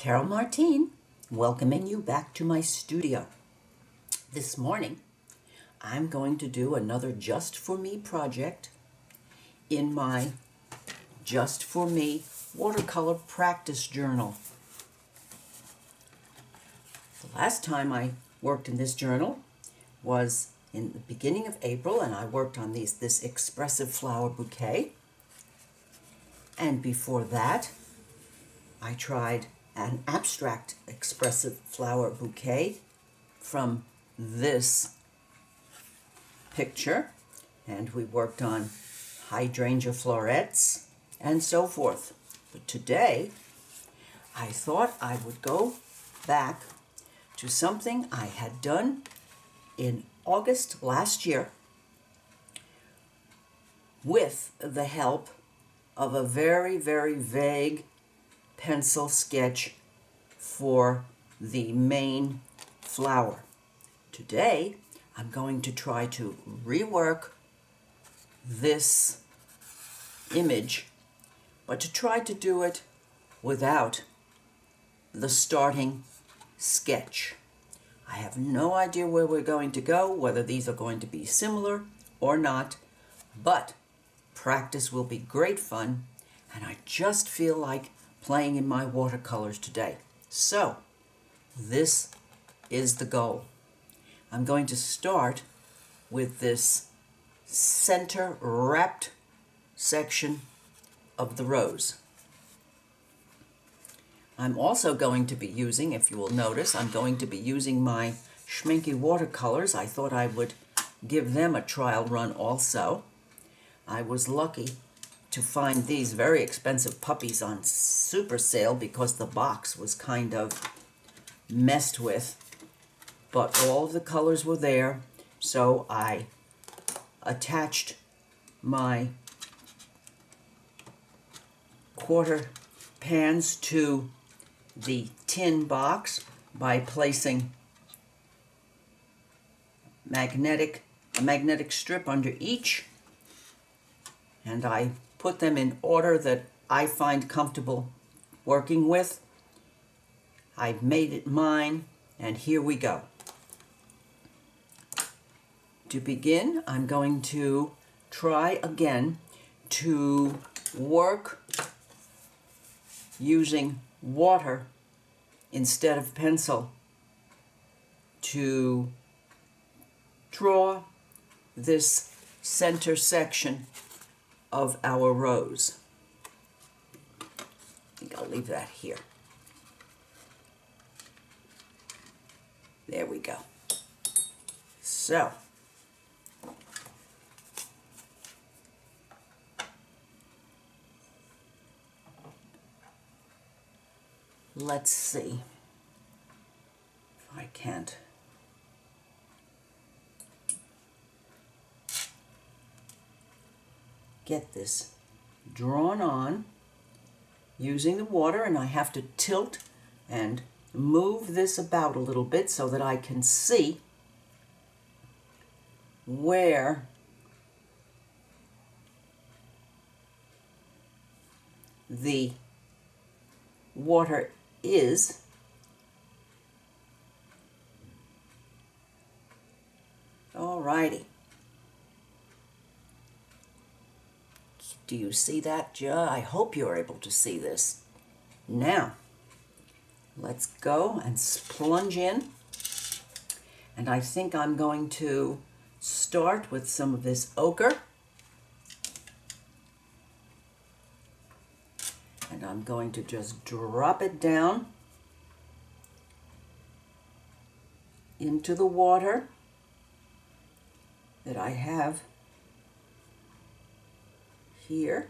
Carol Martine, welcoming you back to my studio. This morning, I'm going to do another Just For Me project in my Just For Me watercolor practice journal. The last time I worked in this journal was in the beginning of April, and I worked on these this expressive flower bouquet. And before that, I tried an abstract expressive flower bouquet from this picture. And we worked on hydrangea florets and so forth. But today, I thought I would go back to something I had done in August last year with the help of a very, very vague pencil sketch for the main flower. Today, I'm going to try to rework this image, but to try to do it without the starting sketch. I have no idea where we're going to go, whether these are going to be similar or not, but practice will be great fun, and I just feel like playing in my watercolors today. So, this is the goal. I'm going to start with this center wrapped section of the rose. I'm also going to be using, if you will notice, I'm going to be using my Schmincke watercolors. I thought I would give them a trial run also. I was lucky to find these very expensive puppies on super sale because the box was kind of messed with. But all of the colors were there, so I attached my quarter pans to the tin box by placing magnetic a magnetic strip under each and I put them in order that I find comfortable working with. I've made it mine and here we go. To begin, I'm going to try again to work using water instead of pencil to draw this center section of our rose. I think I'll leave that here. There we go. So, let's see if I can't. Get this drawn on using the water and I have to tilt and move this about a little bit so that I can see where the water is. Alrighty. Do you see that, Joe? I hope you're able to see this. Now, let's go and plunge in. And I think I'm going to start with some of this ochre. And I'm going to just drop it down into the water that I have here.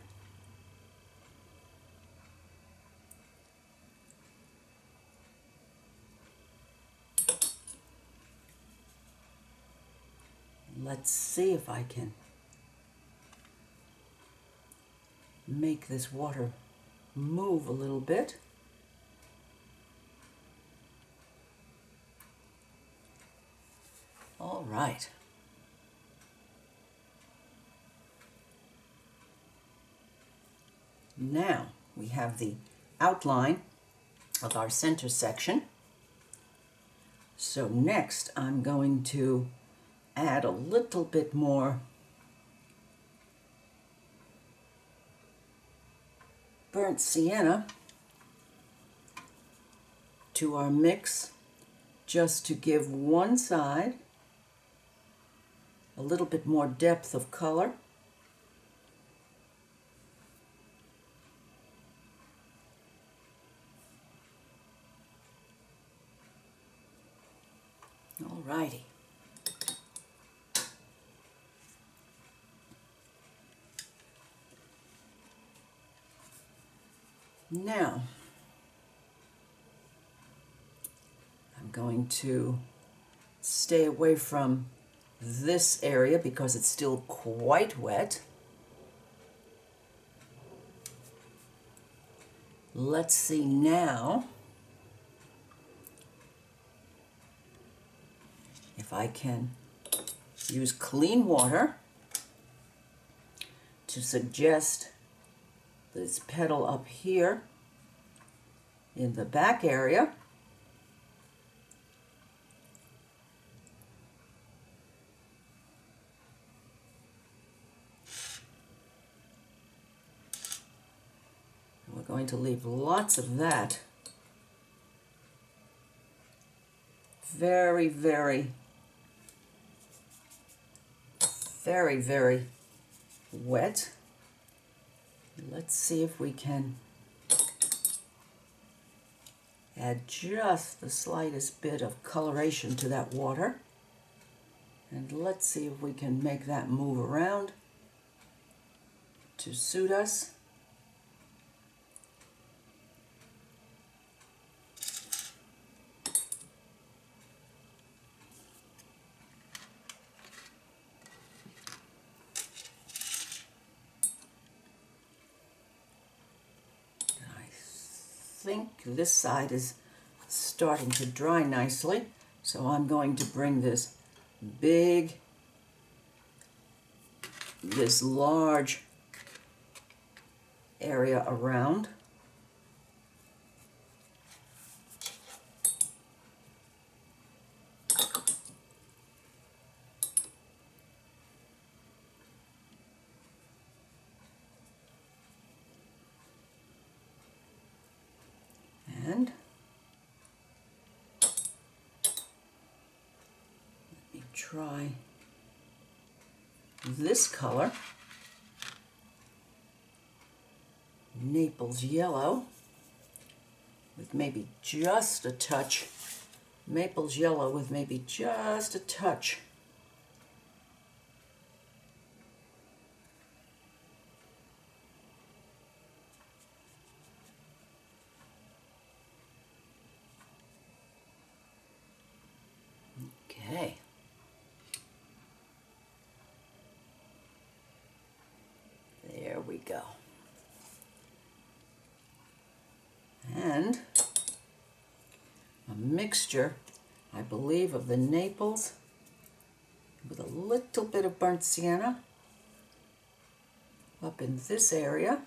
Let's see if I can make this water move a little bit. All right. Now we have the outline of our center section. So next I'm going to add a little bit more burnt sienna to our mix just to give one side a little bit more depth of color. Alrighty. Now, I'm going to stay away from this area because it's still quite wet. Let's see now if I can use clean water to suggest this petal up here in the back area. We're going to leave lots of that. Very, very, very, very wet. Let's see if we can add just the slightest bit of coloration to that water. And let's see if we can make that move around to suit us. think this side is starting to dry nicely. So I'm going to bring this big, this large area around. try this color, Naples yellow, with maybe just a touch, Naples yellow with maybe just a touch go. And a mixture, I believe, of the Naples with a little bit of burnt sienna up in this area.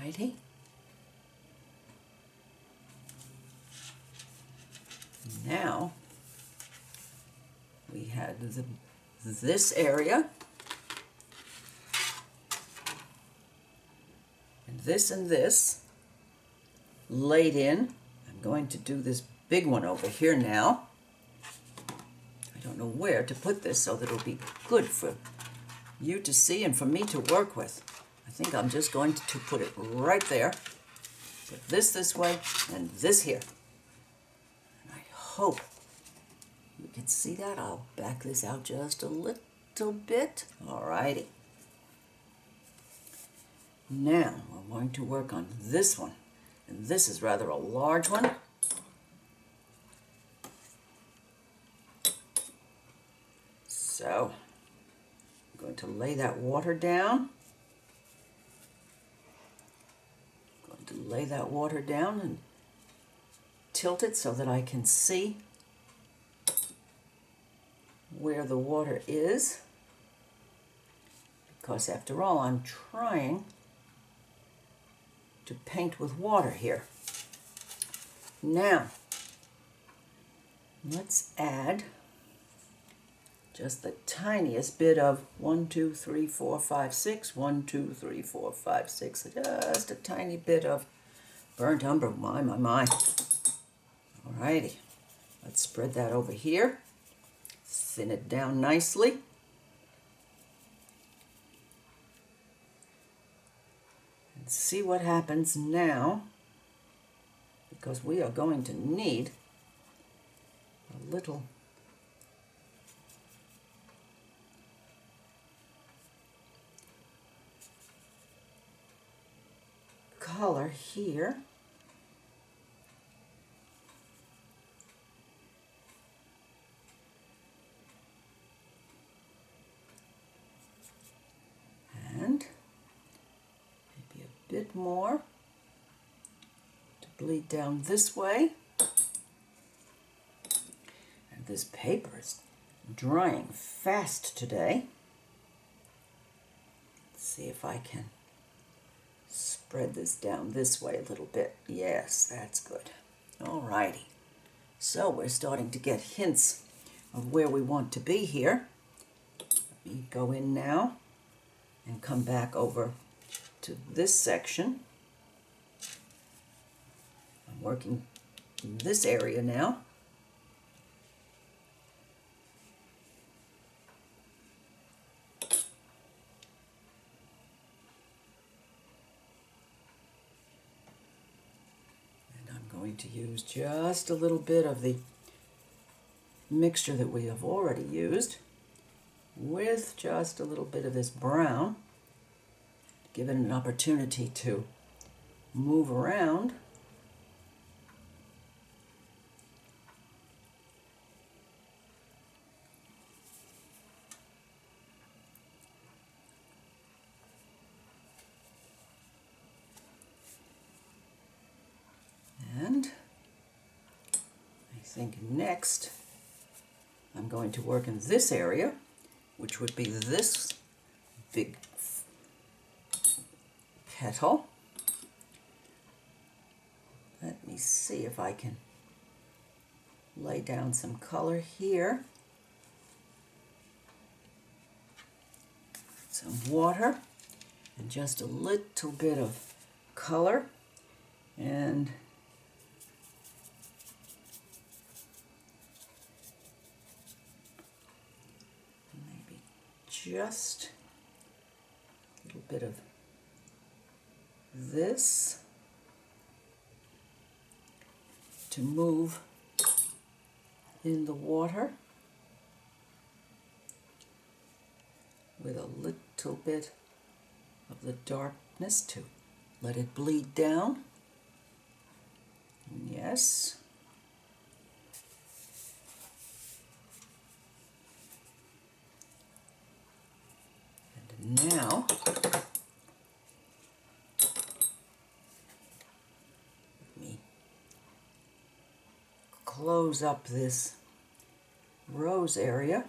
Alrighty. Now we had the, this area and this and this laid in. I'm going to do this big one over here now. I don't know where to put this so that it'll be good for you to see and for me to work with. I think I'm just going to put it right there. Put this this way and this here. And I hope you can see that. I'll back this out just a little bit. Alrighty. Now we're going to work on this one. And this is rather a large one. So, I'm going to lay that water down. Going to lay that water down and tilt it so that I can see where the water is because after all I'm trying to paint with water here. Now let's add just the tiniest bit of one, two, three, four, five, six, one, two, three, four, five, six, just a tiny bit of burnt umber, my, my, my. Alrighty, let's spread that over here, it down nicely. And see what happens now, because we are going to need a little color here. And maybe a bit more to bleed down this way. And this paper is drying fast today. Let's see if I can spread this down this way a little bit. Yes, that's good. Alrighty. So we're starting to get hints of where we want to be here. Let me go in now and come back over to this section. I'm working in this area now. And I'm going to use just a little bit of the mixture that we have already used with just a little bit of this brown. Give it an opportunity to move around. And I think next I'm going to work in this area, which would be this big petal. Let me see if I can lay down some color here. Some water and just a little bit of color and maybe just a little bit of this to move in the water with a little bit of the darkness to let it bleed down. Yes. now, let me close up this rose area.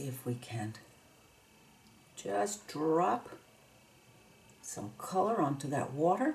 see we can just drop some color onto that water.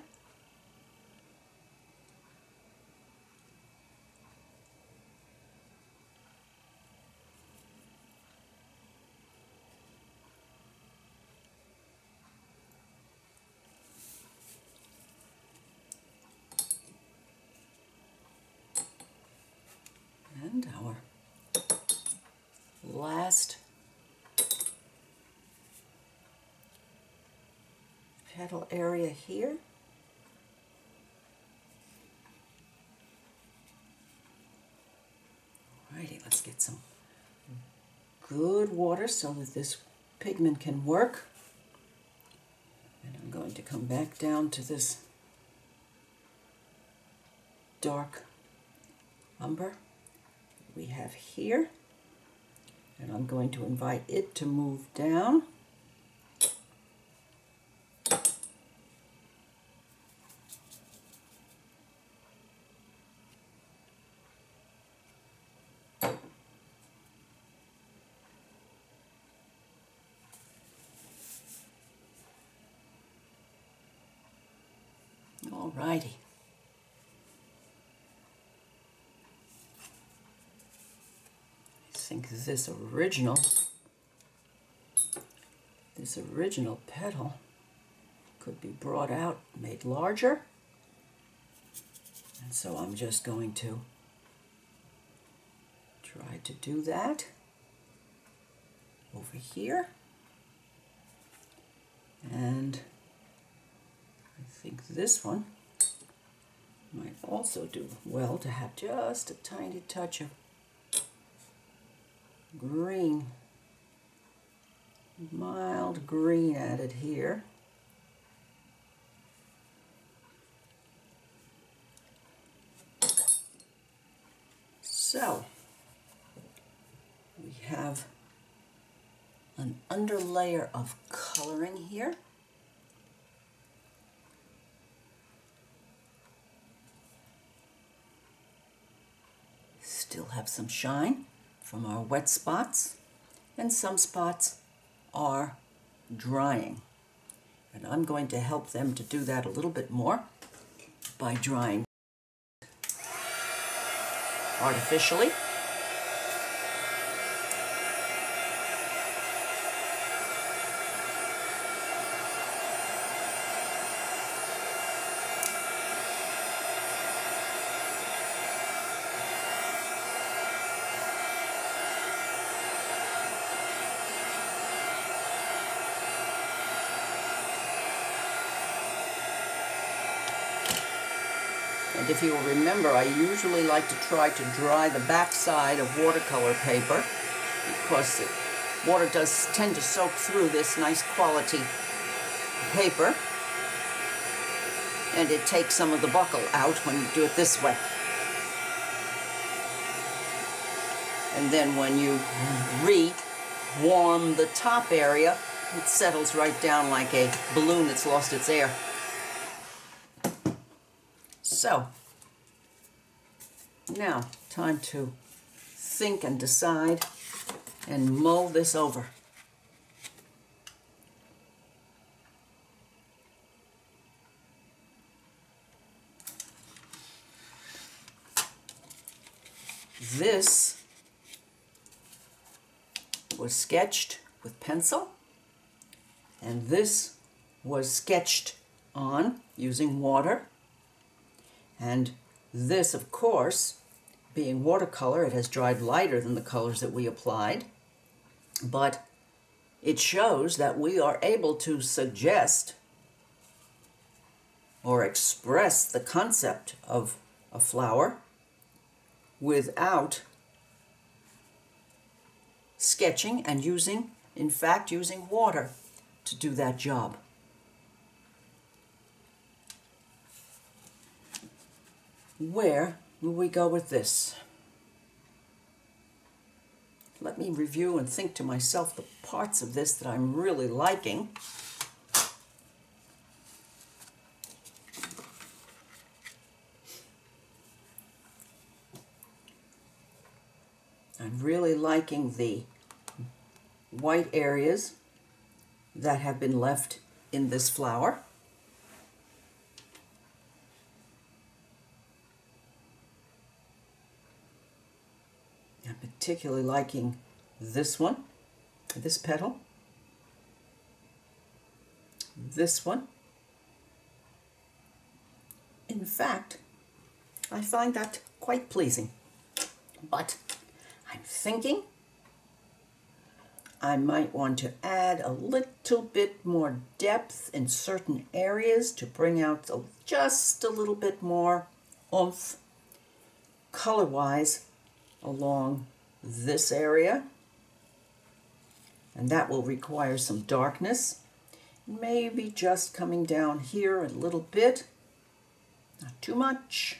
petal area here. Alrighty, let's get some good water so that this pigment can work. And I'm going to come back down to this dark umber we have here. And I'm going to invite it to move down. This original, this original petal could be brought out, made larger. And so I'm just going to try to do that over here. And I think this one might also do well to have just a tiny touch of green, mild green added here. So, we have an underlayer of coloring here. Still have some shine from our wet spots, and some spots are drying. And I'm going to help them to do that a little bit more by drying artificially. If you'll remember, I usually like to try to dry the backside of watercolor paper because the water does tend to soak through this nice quality paper and it takes some of the buckle out when you do it this way. And then when you re-warm the top area, it settles right down like a balloon that's lost its air. So, now time to think and decide and mull this over. This was sketched with pencil and this was sketched on using water and this, of course, being watercolor, it has dried lighter than the colors that we applied, but it shows that we are able to suggest or express the concept of a flower without sketching and using, in fact, using water to do that job. Where will we go with this? Let me review and think to myself the parts of this that I'm really liking. I'm really liking the white areas that have been left in this flower. Particularly liking this one, this petal, this one. In fact, I find that quite pleasing. But I'm thinking I might want to add a little bit more depth in certain areas to bring out just a little bit more oomph color-wise along this area And that will require some darkness. Maybe just coming down here a little bit, not too much.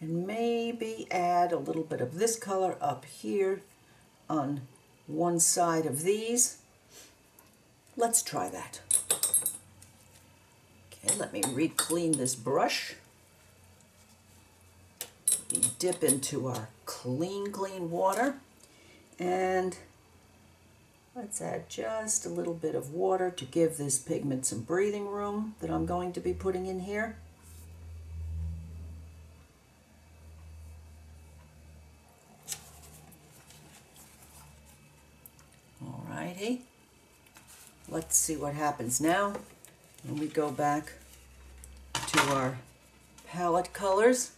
And maybe add a little bit of this color up here on one side of these. Let's try that. Okay, let me re-clean this brush. Dip into our clean, clean water. And let's add just a little bit of water to give this pigment some breathing room that I'm going to be putting in here. Alrighty. Let's see what happens now when we go back to our palette colors.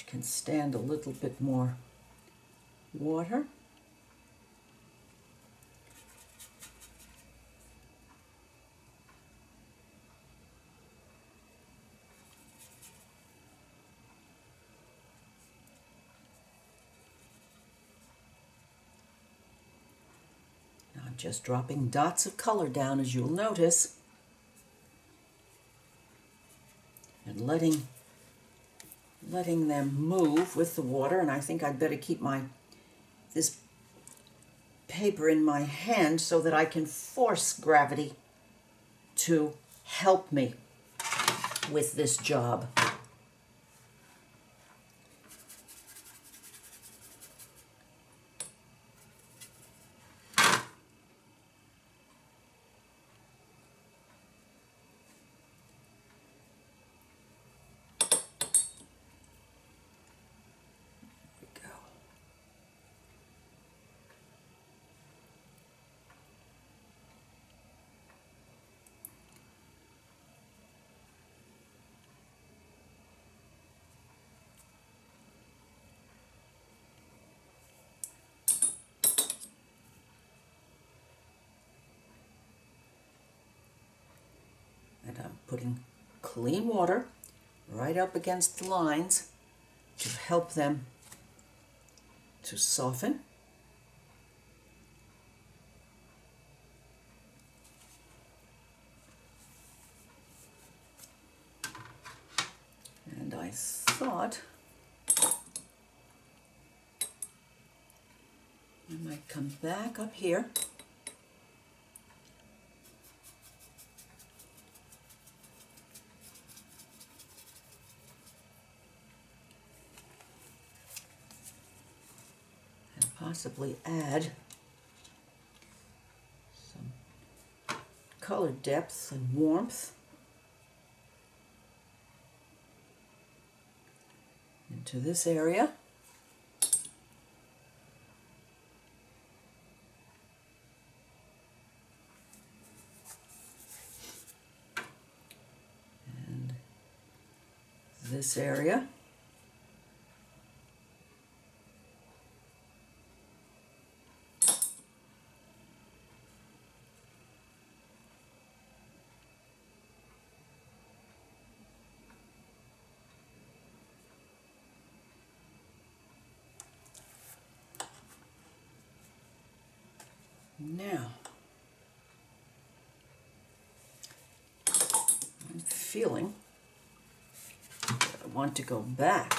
Which can stand a little bit more water. Now I'm just dropping dots of color down as you'll notice and letting letting them move with the water and I think I'd better keep my this paper in my hand so that I can force gravity to help me with this job. and I'm putting clean water right up against the lines to help them to soften. And I thought I might come back up here possibly add some color depth and warmth into this area. And this area. Now, I'm feeling I want to go back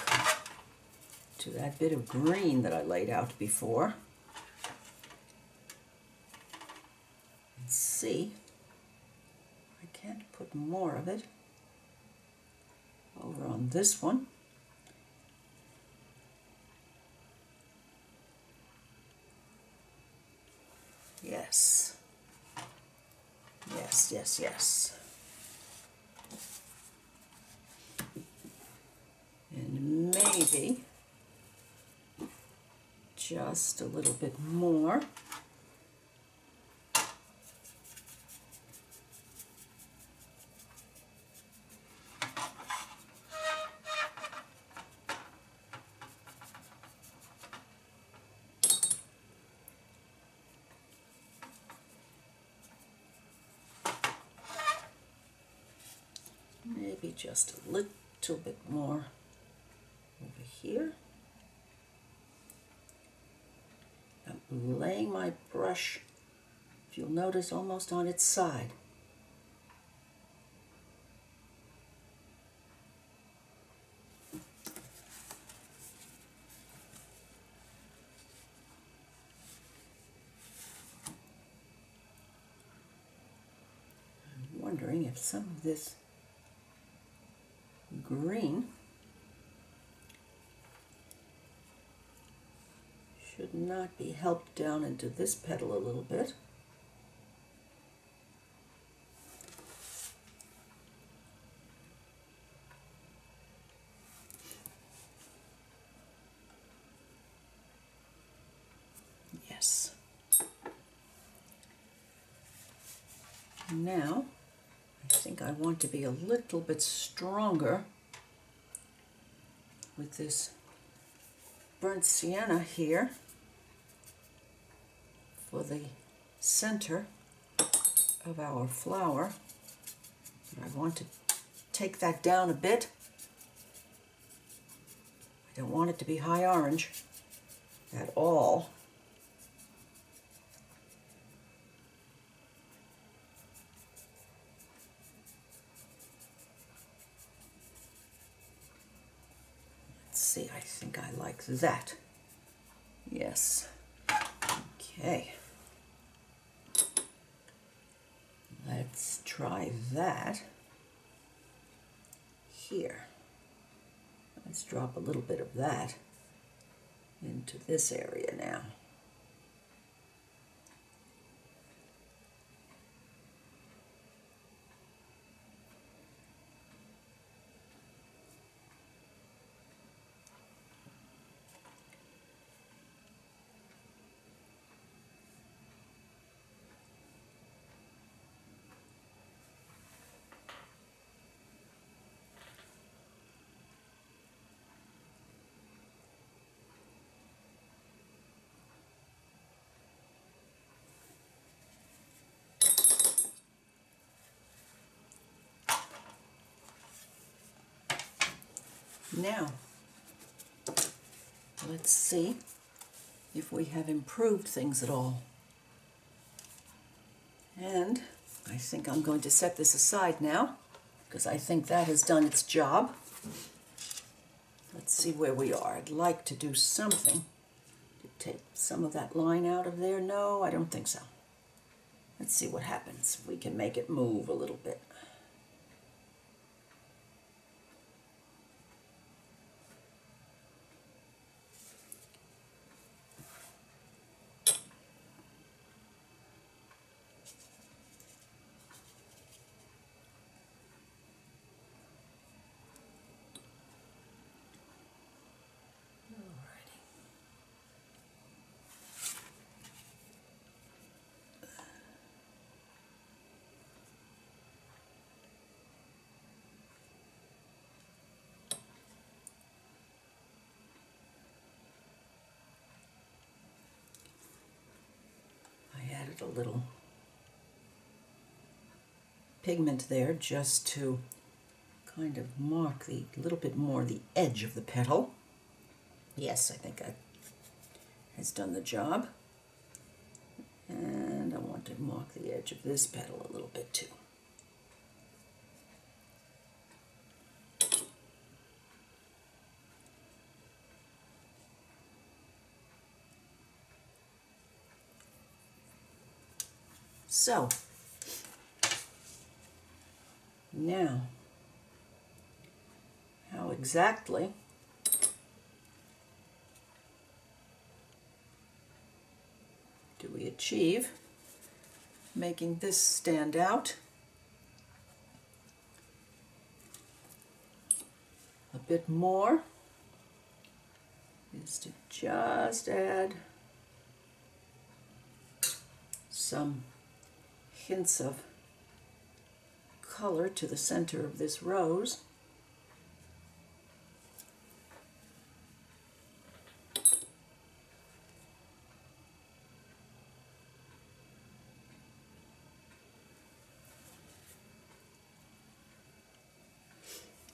to that bit of green that I laid out before and see I can't put more of it over on this one. Yes. Yes, yes, yes. And maybe just a little bit more. Just a little bit more over here. I'm laying my brush, if you'll notice, almost on its side. Wondering if some of this green should not be helped down into this petal a little bit. Yes. Now, I think I want to be a little bit stronger with this burnt sienna here for the center of our flower. I want to take that down a bit. I don't want it to be high orange at all. Let's see, I think I like that. Yes. Okay. Let's try that here. Let's drop a little bit of that into this area now. Now, let's see if we have improved things at all. And I think I'm going to set this aside now because I think that has done its job. Let's see where we are. I'd like to do something to take some of that line out of there. No, I don't think so. Let's see what happens. We can make it move a little bit. A little pigment there just to kind of mark the little bit more the edge of the petal. Yes, I think that has done the job. And I want to mark the edge of this petal a little bit too. So, now, how exactly do we achieve making this stand out? A bit more is to just add some hints of color to the center of this rose.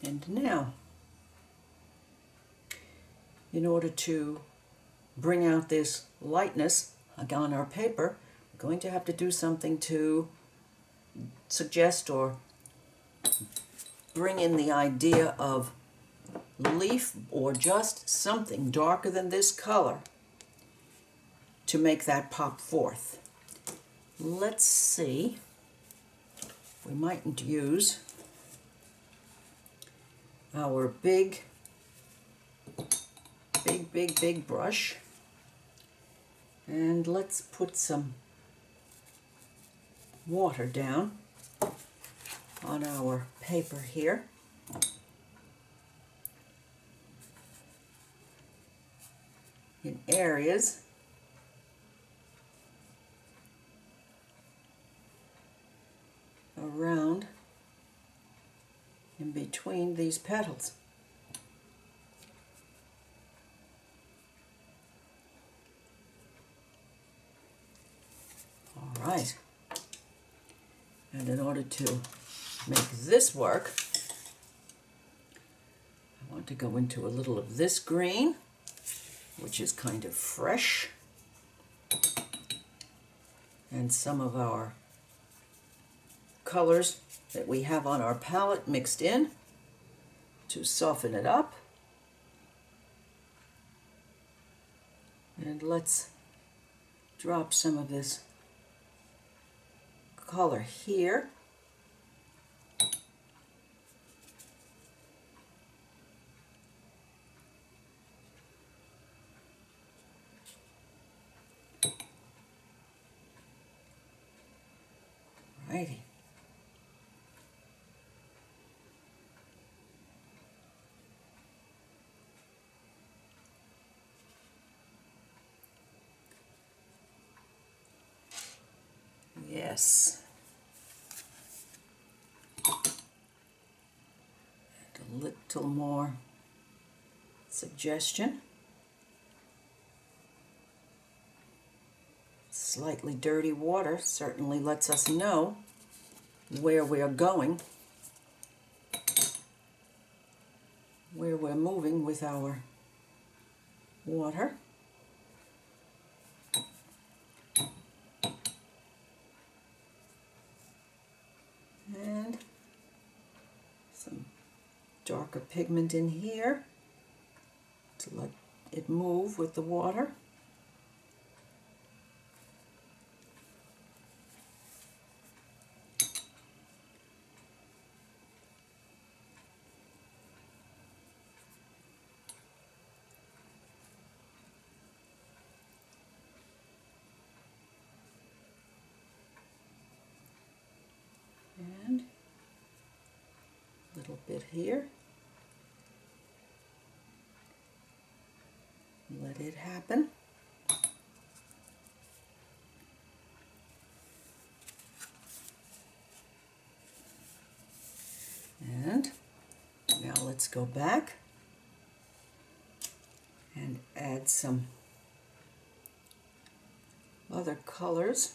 And now, in order to bring out this lightness on our paper, going to have to do something to suggest or bring in the idea of leaf or just something darker than this color to make that pop forth. Let's see. We mightn't use our big, big, big, big brush. And let's put some water down on our paper here. In areas around in between these petals. All right. And in order to make this work, I want to go into a little of this green, which is kind of fresh, and some of our colors that we have on our palette mixed in to soften it up. And let's drop some of this color here. Righty. Yes. And a little more suggestion. Slightly dirty water certainly lets us know where we're going, where we're moving with our water. And some darker pigment in here to let it move with the water. and a little bit here. It happen. And now let's go back and add some other colors.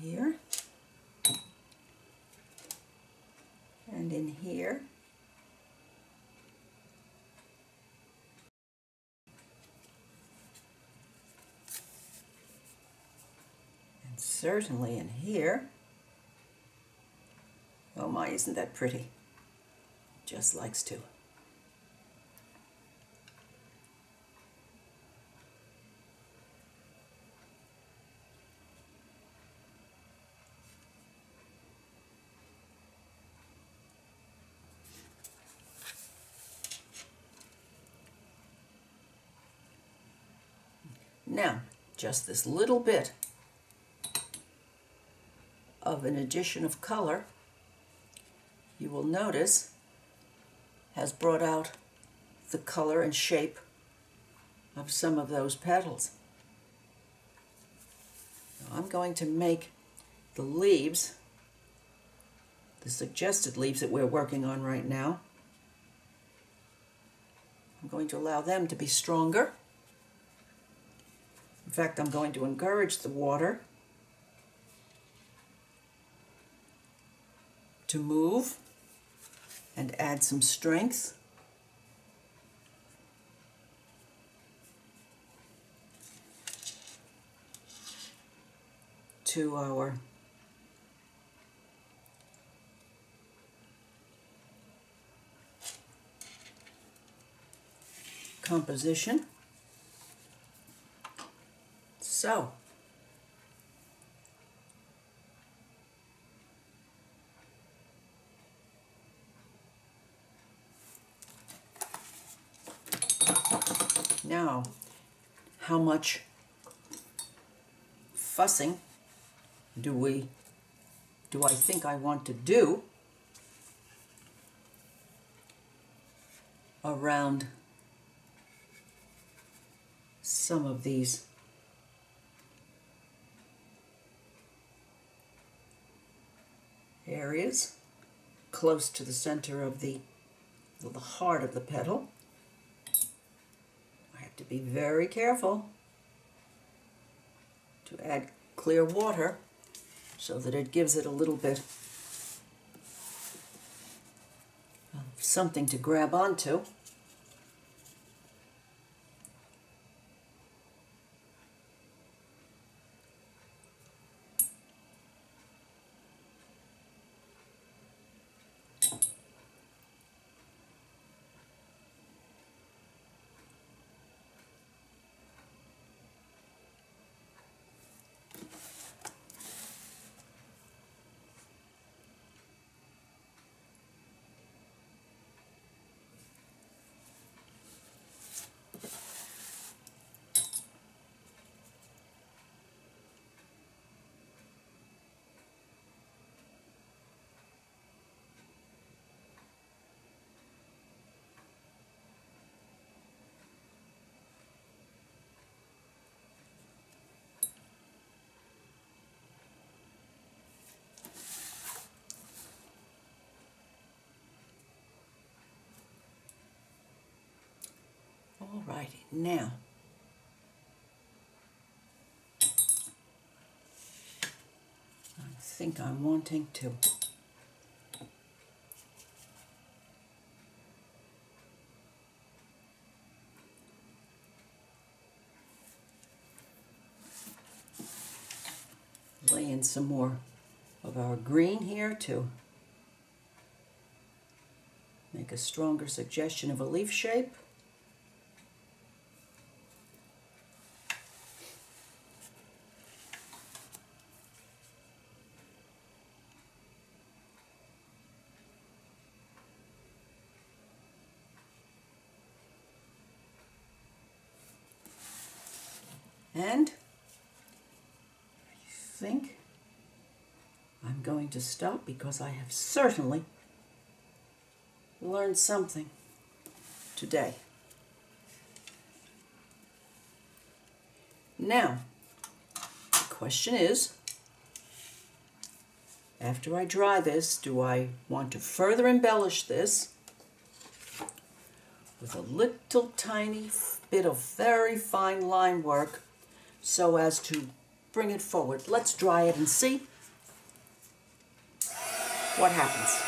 here and in here and certainly in here. Oh my isn't that pretty? Just likes to. Now, just this little bit of an addition of color, you will notice has brought out the color and shape of some of those petals. Now I'm going to make the leaves, the suggested leaves that we're working on right now, I'm going to allow them to be stronger. In fact, I'm going to encourage the water to move and add some strength. to our composition. So, now, how much fussing do we do I think I want to do around some of these areas close to the center of the, the heart of the petal. To be very careful to add clear water so that it gives it a little bit of something to grab onto. All righty, now. I think I'm wanting to lay in some more of our green here to make a stronger suggestion of a leaf shape. And I think I'm going to stop because I have certainly learned something today. Now, the question is, after I dry this, do I want to further embellish this with a little tiny bit of very fine line work so as to bring it forward. Let's dry it and see what happens.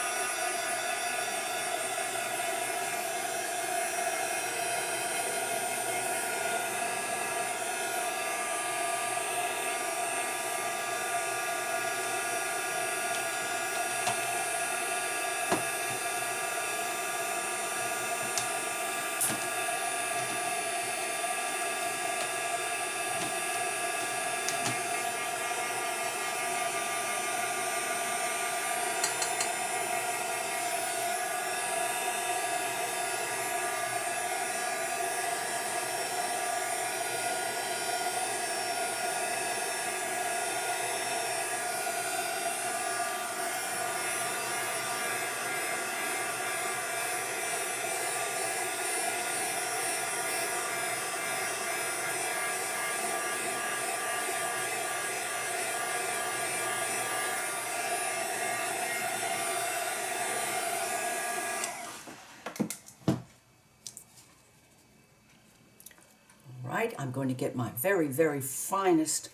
I'm going to get my very, very finest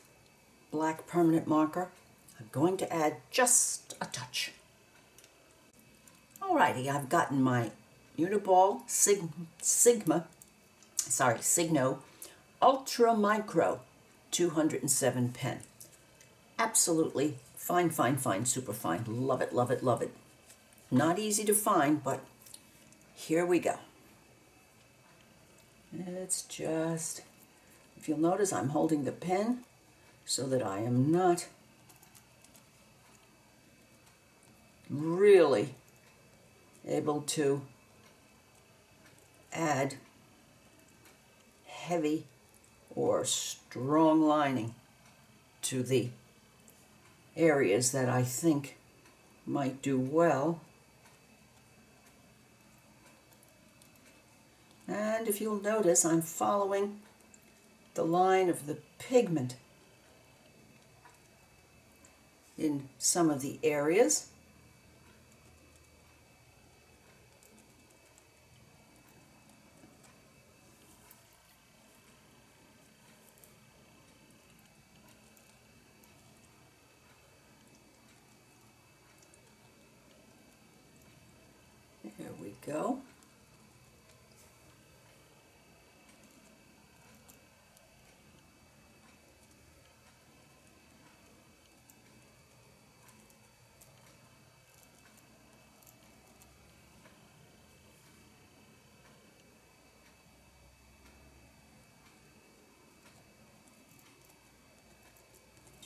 black permanent marker. I'm going to add just a touch. Alrighty, I've gotten my Uniball Sig- Sigma, sorry, Signo Ultra Micro 207 pen. Absolutely fine, fine, fine, super fine. Love it, love it, love it. Not easy to find, but here we go. It's just, if you'll notice, I'm holding the pen so that I am not really able to add heavy or strong lining to the areas that I think might do well. And if you'll notice, I'm following the line of the pigment in some of the areas. There we go.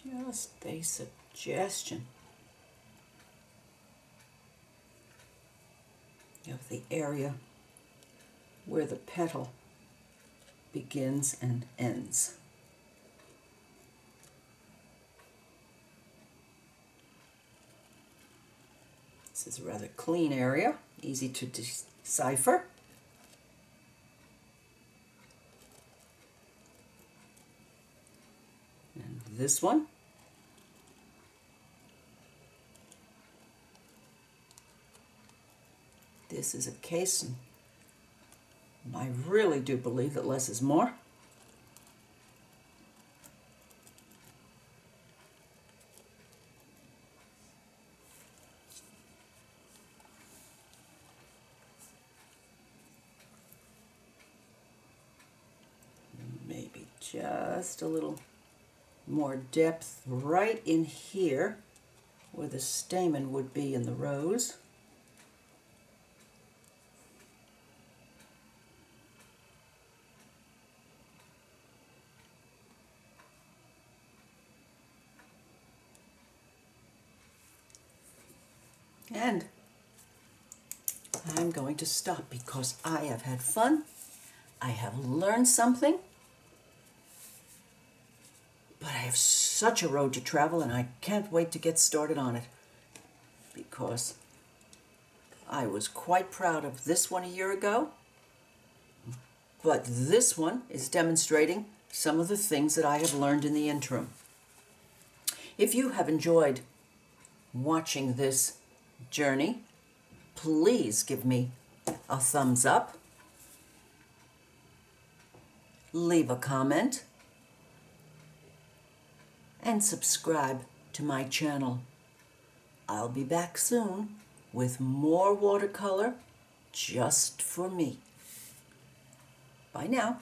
Just a suggestion of the area where the petal begins and ends. This is a rather clean area, easy to decipher. And this one. This is a case, and I really do believe that less is more. Maybe just a little more depth right in here where the stamen would be in the rose. And I'm going to stop because I have had fun. I have learned something. But I have such a road to travel and I can't wait to get started on it because I was quite proud of this one a year ago. But this one is demonstrating some of the things that I have learned in the interim. If you have enjoyed watching this journey, please give me a thumbs up, leave a comment, and subscribe to my channel. I'll be back soon with more watercolor just for me. Bye now.